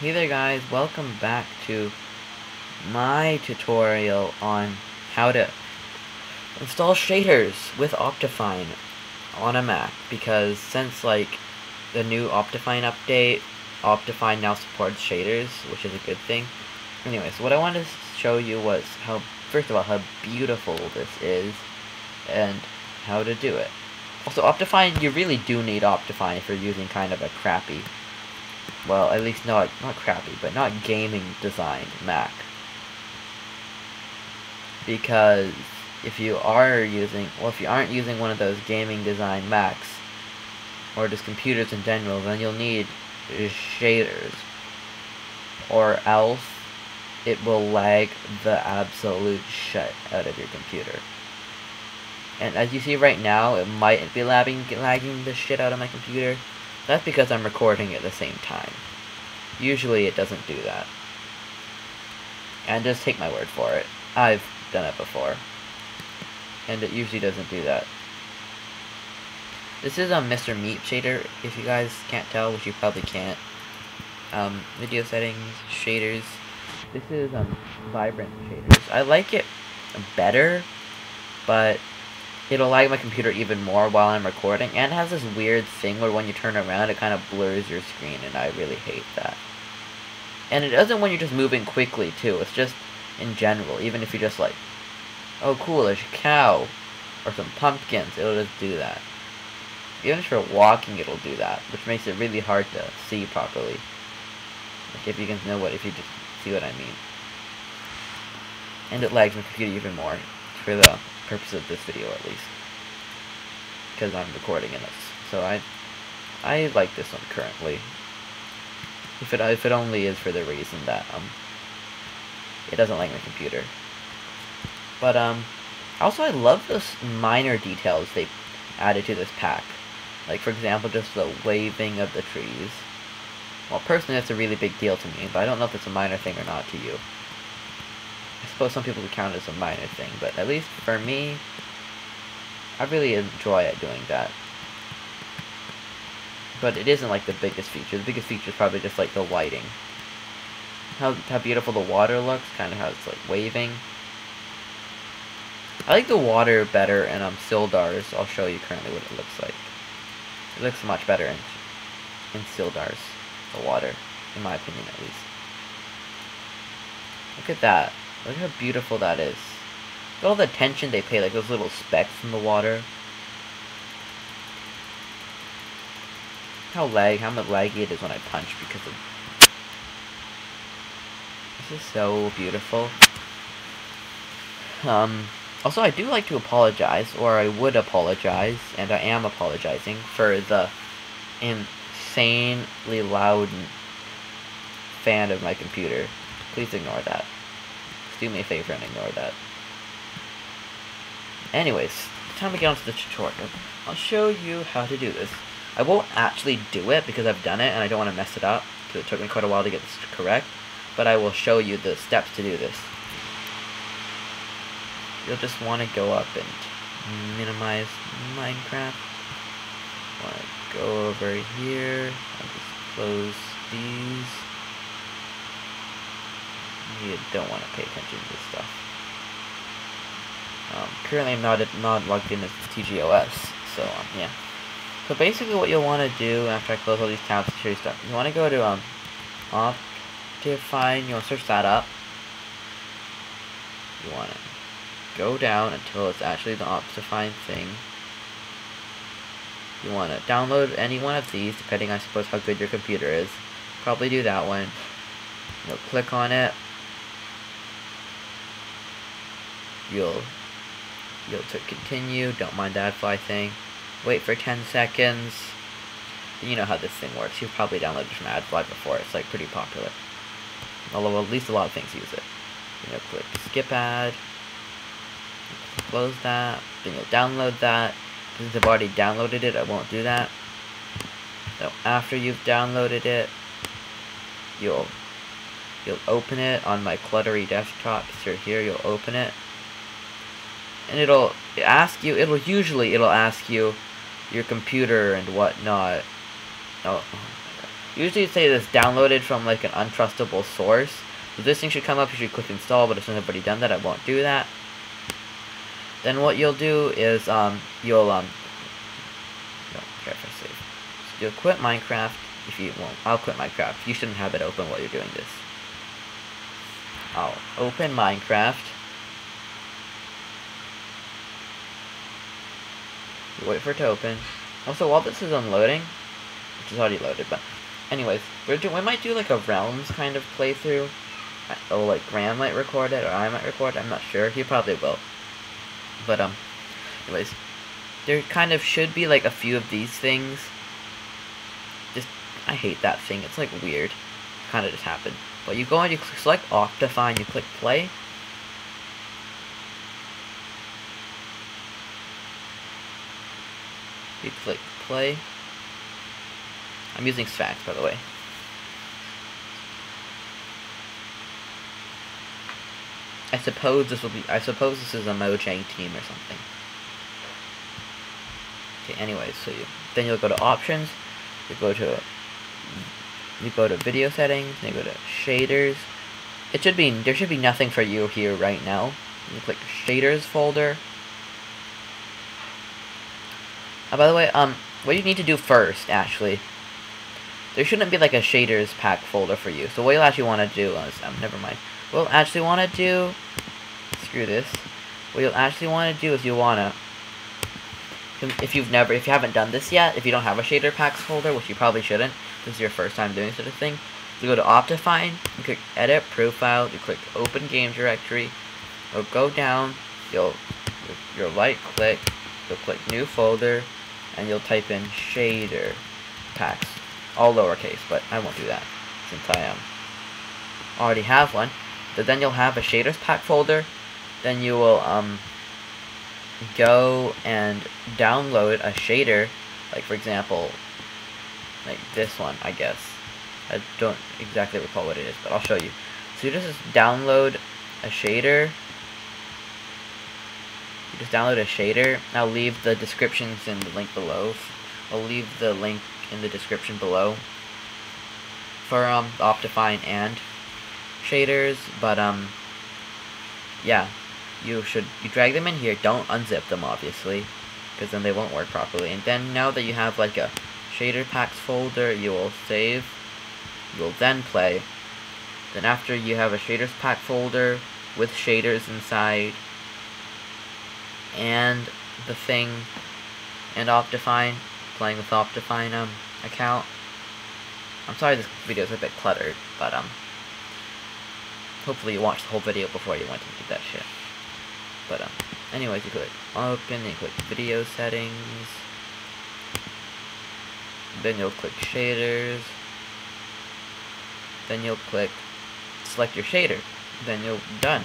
Hey there guys, welcome back to my tutorial on how to install shaders with Optifine on a Mac because since like the new Optifine update, Optifine now supports shaders, which is a good thing. Anyway, so what I wanted to show you was how, first of all, how beautiful this is and how to do it. Also, Optifine, you really do need Optifine if you're using kind of a crappy well, at least not not crappy, but not gaming designed Mac. Because if you are using, well, if you aren't using one of those gaming design Macs, or just computers in general, then you'll need shaders, or else it will lag the absolute shit out of your computer. And as you see right now, it might be lagging, lagging the shit out of my computer. That's because I'm recording at the same time. Usually it doesn't do that. And just take my word for it. I've done it before. And it usually doesn't do that. This is a Mr. Meep shader, if you guys can't tell, which you probably can't. Um, video settings, shaders. This is um, Vibrant shaders. I like it better, but it'll lag my computer even more while I'm recording, and it has this weird thing where when you turn around, it kind of blurs your screen, and I really hate that. And it doesn't when you're just moving quickly, too. It's just in general, even if you're just like, oh cool, there's a cow, or some pumpkins, it'll just do that. Even if you're walking, it'll do that, which makes it really hard to see properly. Like, if you can know what, if you just see what I mean. And it lags my computer even more, for the purpose of this video at least. Because I'm recording in this. So I I like this one currently. If it if it only is for the reason that um it doesn't like my computer. But um also I love those minor details they added to this pack. Like for example just the waving of the trees. Well personally that's a really big deal to me, but I don't know if it's a minor thing or not to you. Suppose some people would count it as a minor thing, but at least for me, I really enjoy it doing that. But it isn't like the biggest feature. The biggest feature is probably just like the lighting. How, how beautiful the water looks, kind of how it's like waving. I like the water better in um, Sildur's. I'll show you currently what it looks like. It looks much better in, in Sildur's, the water, in my opinion at least. Look at that. Look how beautiful that is. Look at all the attention they pay, like those little specks in the water. How lag, how laggy it is when I punch because of... This is so beautiful. Um, also I do like to apologize, or I would apologize, and I am apologizing, for the insanely loud fan of my computer. Please ignore that do me a favor and ignore that. Anyways, time to get on to the tutorial. I'll show you how to do this. I won't actually do it because I've done it and I don't want to mess it up, because it took me quite a while to get this correct, but I will show you the steps to do this. You'll just want to go up and minimize Minecraft. Want to go over here, just close these you don't want to pay attention to this stuff. Um, currently I'm not, not logged in as TGOS, so um, yeah. So basically what you'll want to do after I close all these tabs to show you stuff, you want to go to um, Optifine, you want to search that up. You want to go down until it's actually the Optifine thing. You want to download any one of these, depending I suppose how good your computer is. Probably do that one. You'll click on it, you'll you'll to continue, don't mind that fly thing, wait for 10 seconds, you know how this thing works, you've probably downloaded from AdFly before, it's like pretty popular, although at least a lot of things use it, you know, click skip ad, close that, then you'll download that, since I've already downloaded it, I won't do that, so after you've downloaded it, you'll you'll open it on my cluttery desktop, so here you'll open it, and it'll ask you, it'll usually, it'll ask you your computer and whatnot. Oh, oh usually say this downloaded from like an untrustable source. So this thing should come up, you should click install, but if I've already done that, I won't do that. Then what you'll do is, um, you'll, um, no, care if I save. So you'll quit Minecraft, if you won't, I'll quit Minecraft. You shouldn't have it open while you're doing this. I'll open Minecraft. Wait for it to open. Also, while this is unloading, which is already loaded, but anyways, we're do we might do like a Realms kind of playthrough. Oh, like Graham might record it, or I might record it, I'm not sure. He probably will. But, um, anyways, there kind of should be like a few of these things. Just, I hate that thing. It's like weird. Kind of just happened. But you go and you select Optifine, you click play. You click play. I'm using Sphax, by the way. I suppose this will be, I suppose this is a Mojang team or something. Okay, anyways, so you, then you'll go to options, you go to, you go to video settings, then you go to shaders. It should be, there should be nothing for you here right now. You click shaders folder. Uh, by the way, um, what you need to do first, actually, there shouldn't be like a shaders pack folder for you. So what you'll actually want to do is, um, never mind. What you'll actually want to do, screw this. What you'll actually want to do is you want to, if you've never, if you haven't done this yet, if you don't have a shader packs folder, which you probably shouldn't, this is your first time doing such a thing, you go to Optifine, you click Edit Profile, you click Open Game Directory, you'll go down, you'll, you'll right click, you'll click New Folder, and you'll type in shader packs, all lowercase, but I won't do that since I um, already have one. But then you'll have a shaders pack folder, then you will um, go and download a shader, like for example, like this one, I guess. I don't exactly recall what it is, but I'll show you. So you just download a shader just download a shader. I'll leave the descriptions in the link below. I'll leave the link in the description below for um Optifine and shaders, but um yeah, you should you drag them in here. Don't unzip them obviously, because then they won't work properly. And then now that you have like a shader packs folder, you will save. You will then play. Then after you have a shaders pack folder with shaders inside, and the thing and Optifine, playing with Optifine um, account. I'm sorry this video is a bit cluttered, but um, hopefully you watched the whole video before you went and did that shit. But um, anyways, you click open, you click video settings, then you'll click shaders, then you'll click select your shader, then you're done.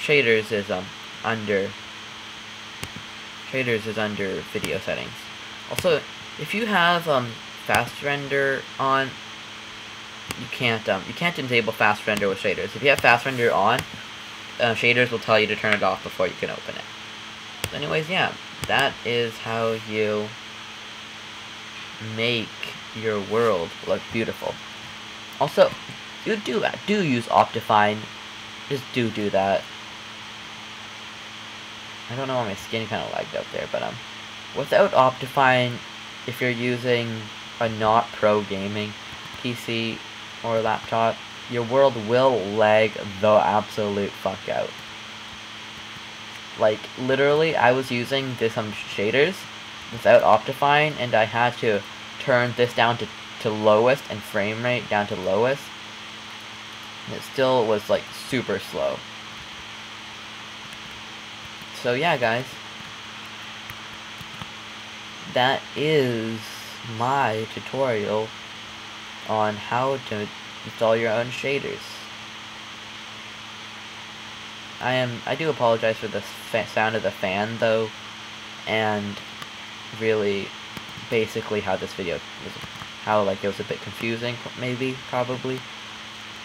Shaders is um under shaders is under video settings. Also, if you have um, fast render on, you can't um, you can't enable fast render with shaders. If you have fast render on, uh, shaders will tell you to turn it off before you can open it. anyways, yeah, that is how you make your world look beautiful. Also, you do do use Optifine. Just do do that. I don't know why my skin kind of lagged up there, but um, without Optifine, if you're using a not pro gaming PC or laptop, your world will lag the absolute fuck out. Like, literally, I was using this um, shaders without Optifine, and I had to turn this down to, to lowest and frame rate down to lowest. And it still was, like, super slow. So yeah, guys. That is my tutorial on how to install your own shaders. I am I do apologize for the sound of the fan though and really basically how this video was how like it was a bit confusing maybe probably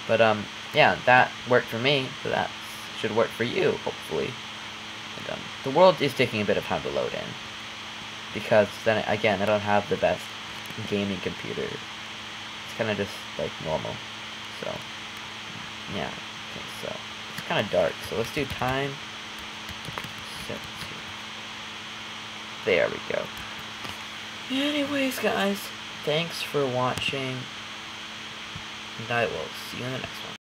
but um yeah that worked for me so that should work for you hopefully the world is taking a bit of time to load in. Because then, again, I don't have the best gaming computer it's kind of just like normal. So, yeah, so it's kind of dark. So let's do time. There we go. Anyways, guys, thanks for watching, and I will see you in the next one.